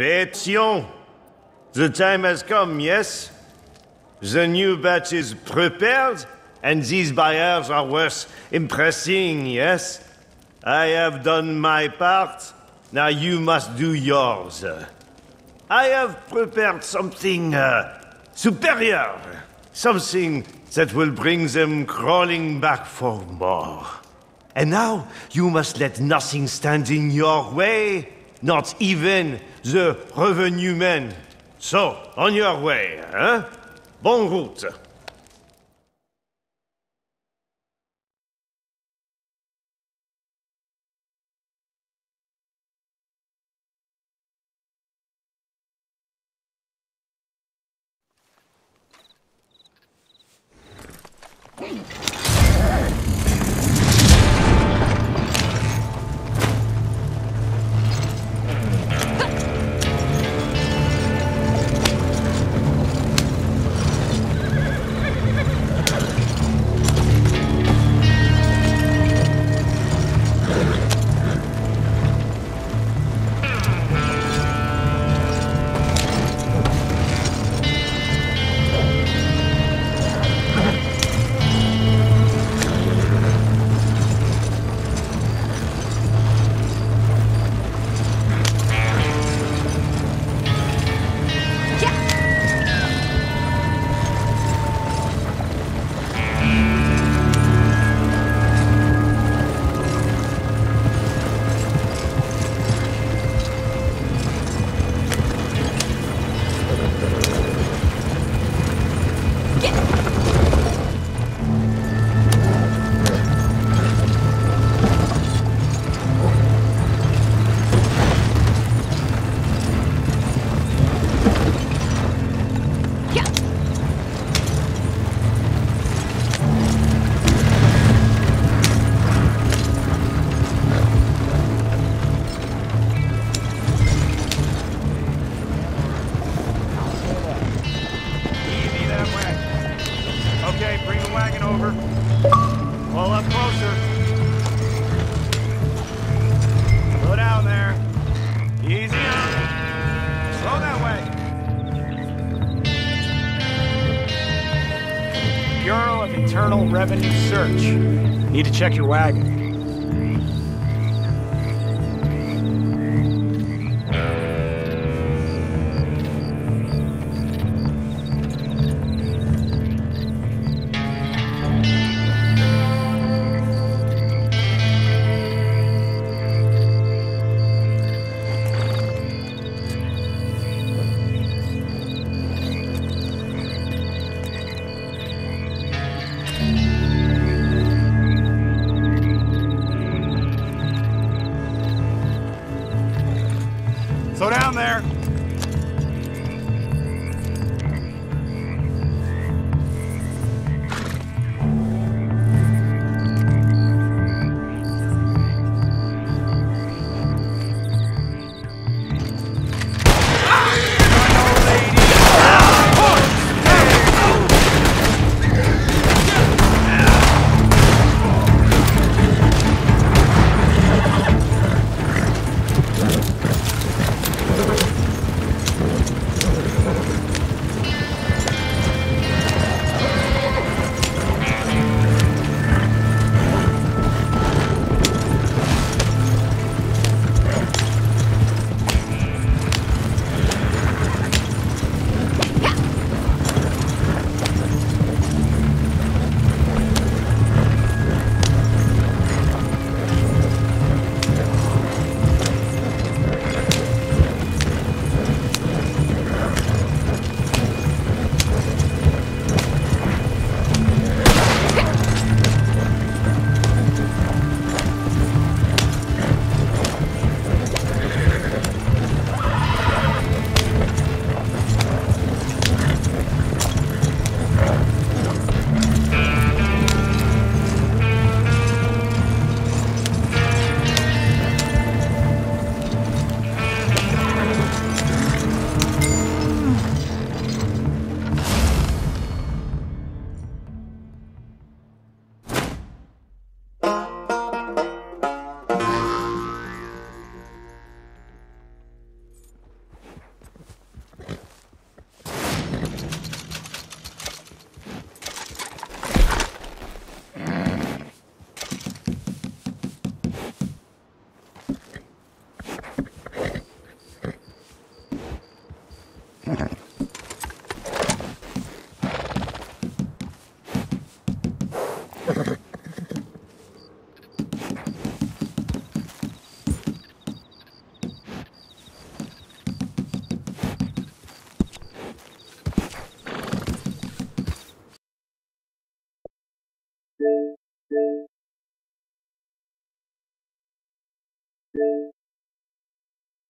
Attention! The time has come, yes? The new batch is prepared, and these buyers are worth impressing, yes? I have done my part, now you must do yours. I have prepared something uh, superior, something that will bring them crawling back for more. And now you must let nothing stand in your way, not even the revenue men. So, on your way, hein? Bonne route. Need to check your wagon.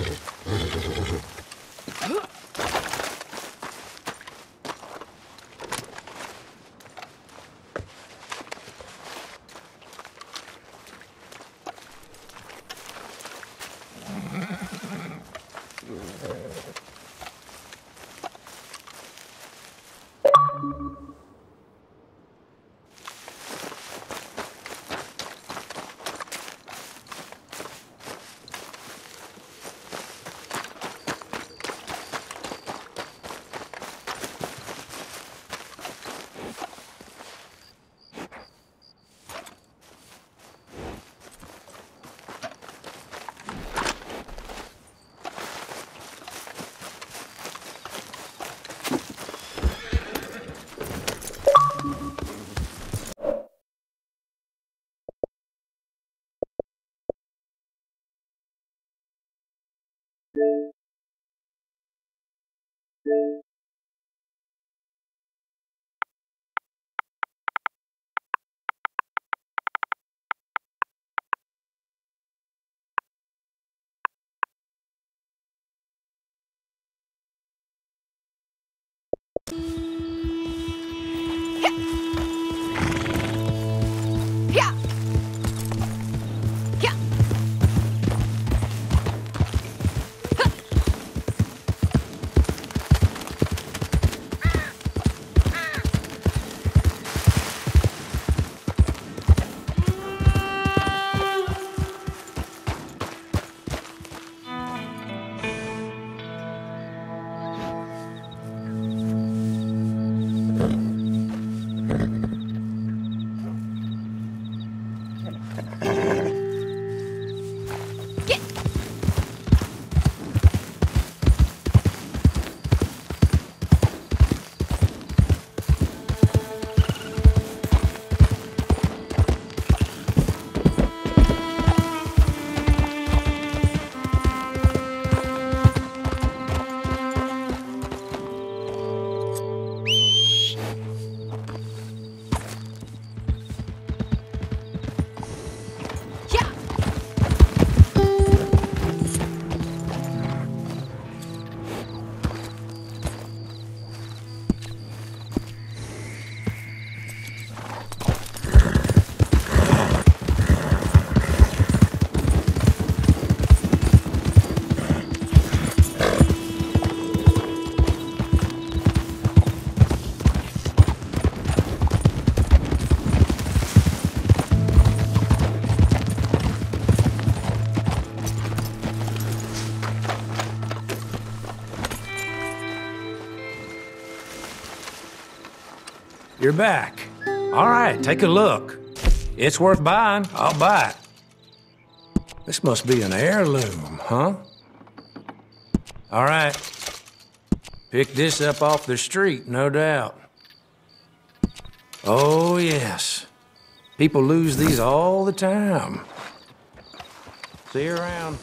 Get. Yeah. You're back. All right, take a look. It's worth buying. I'll buy it. This must be an heirloom, huh? All right. Picked this up off the street, no doubt. Oh, yes. People lose these all the time. See you around.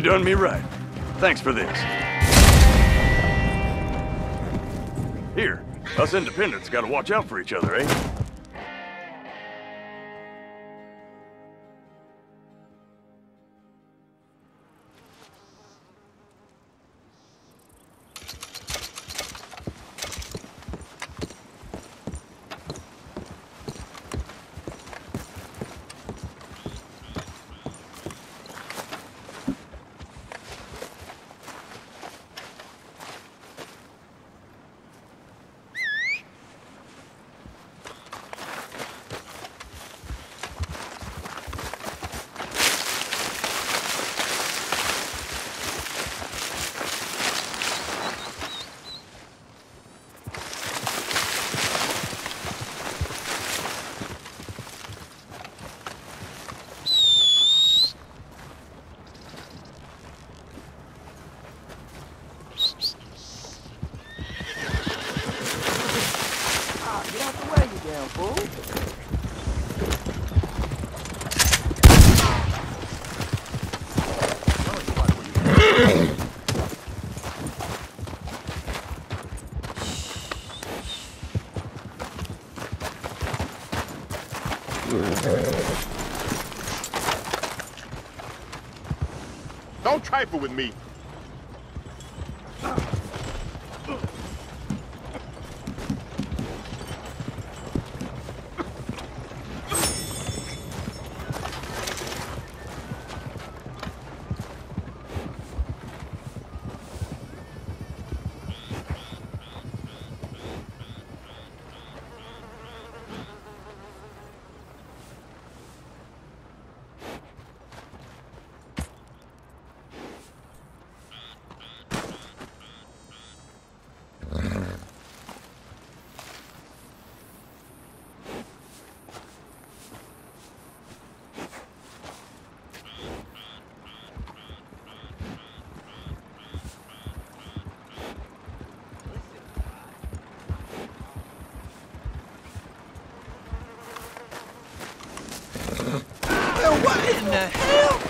You done me right. Thanks for this. Here, us independents gotta watch out for each other, eh? Trifle with me. Yeah.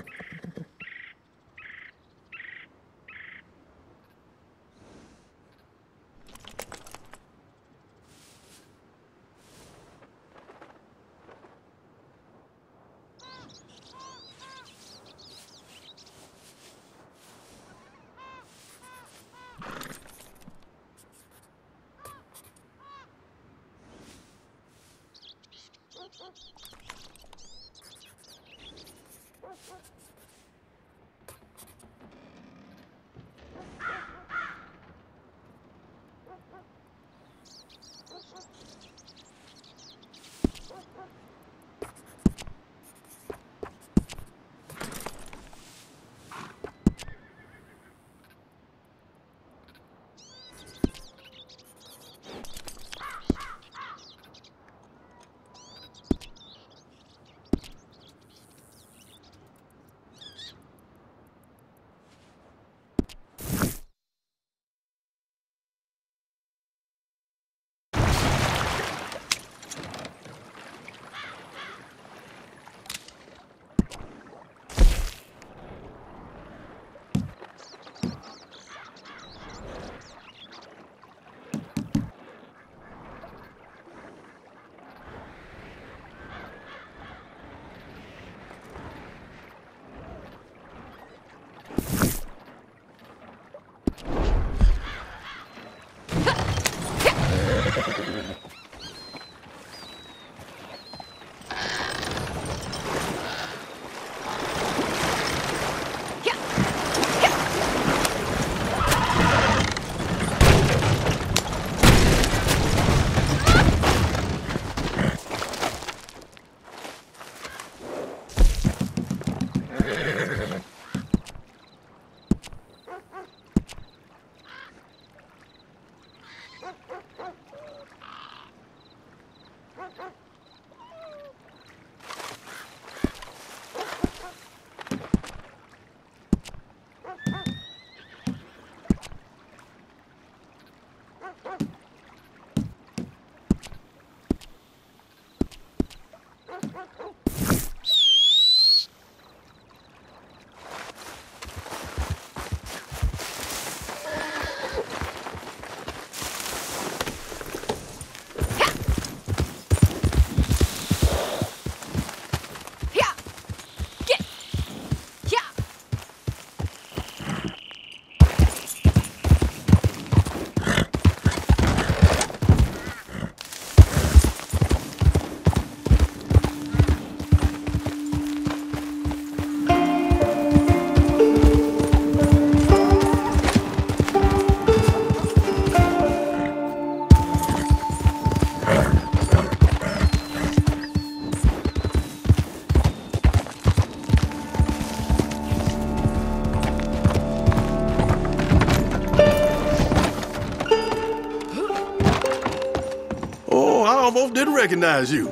almost didn't recognize you.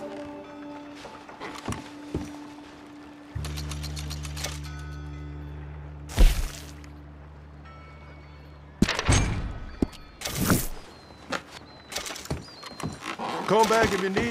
Come back if you need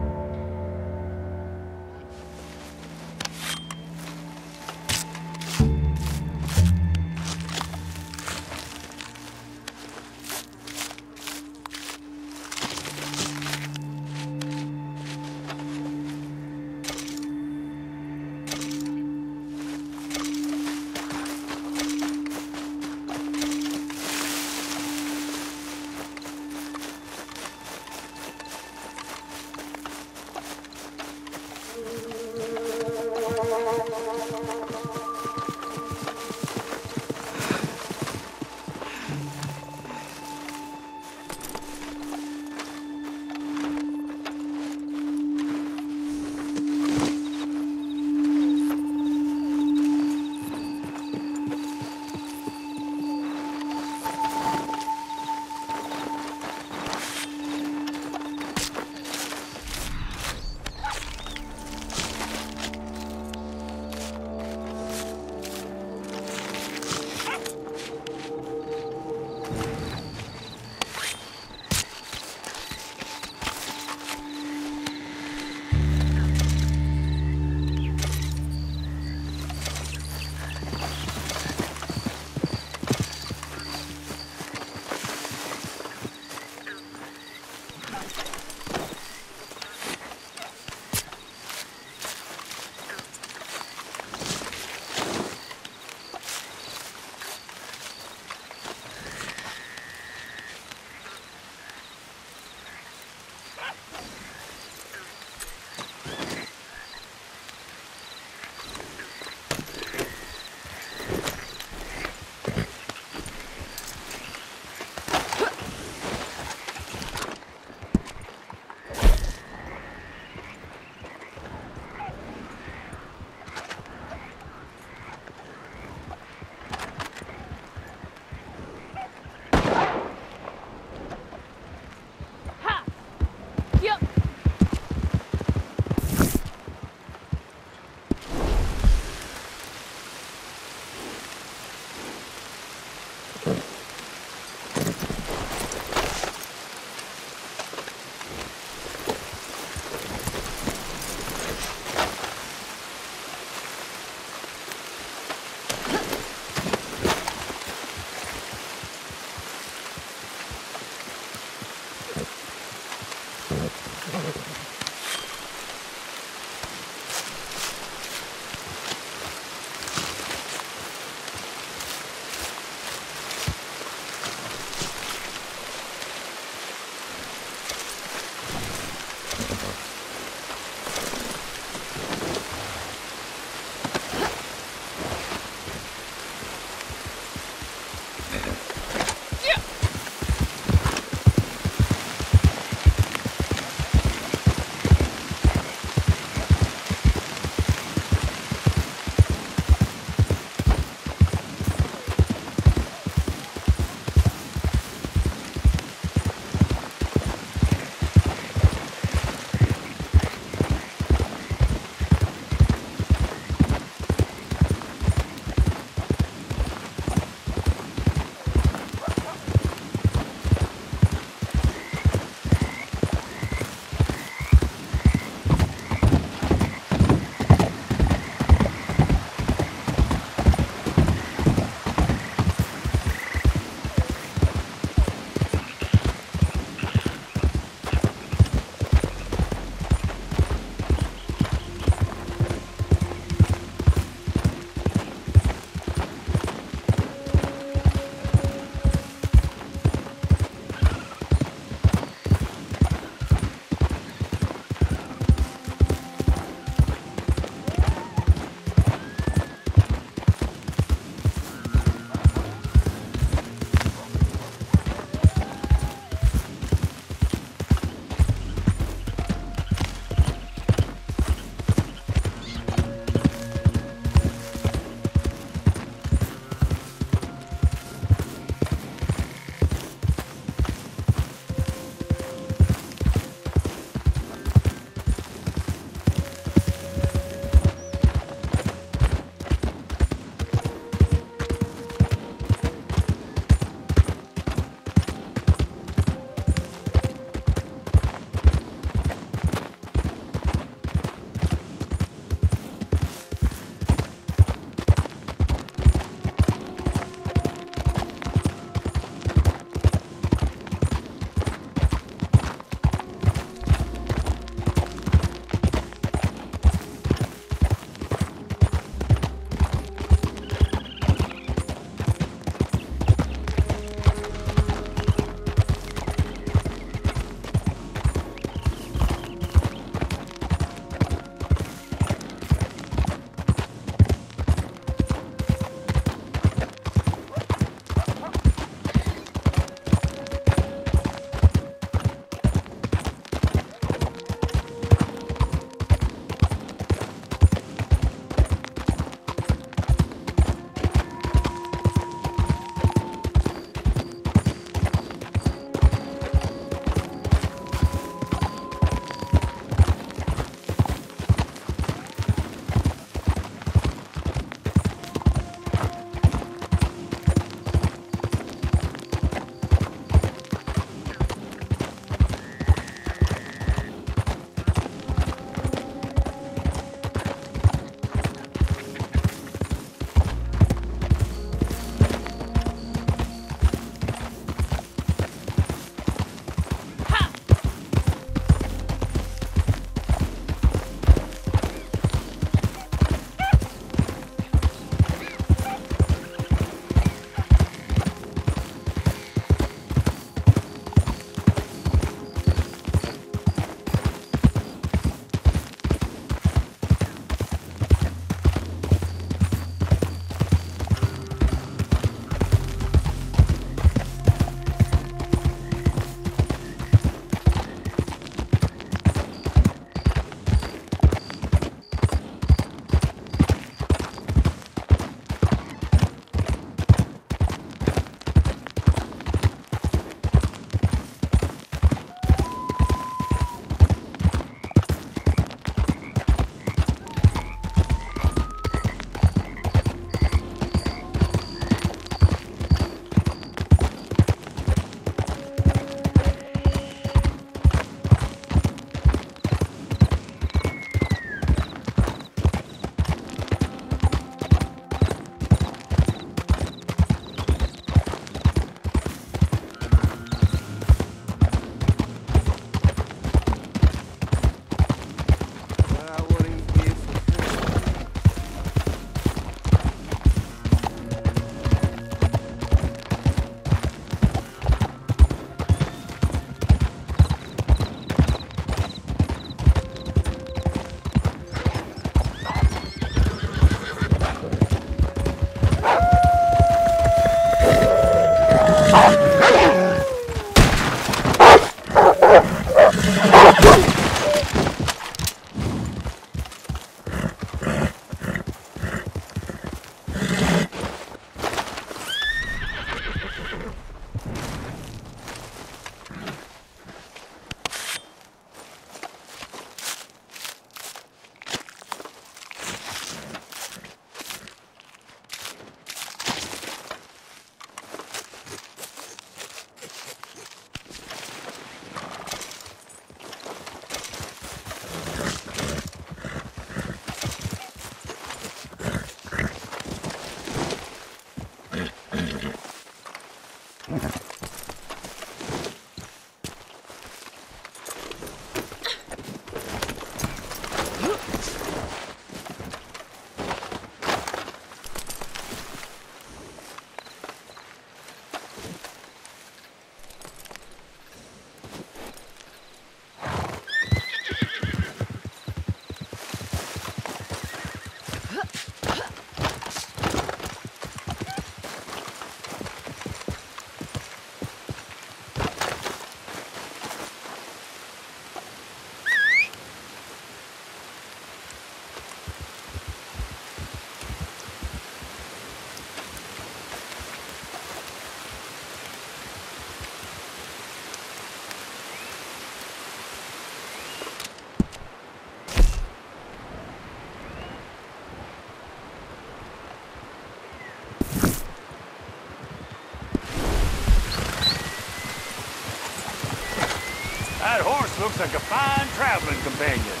like a fine traveling companion.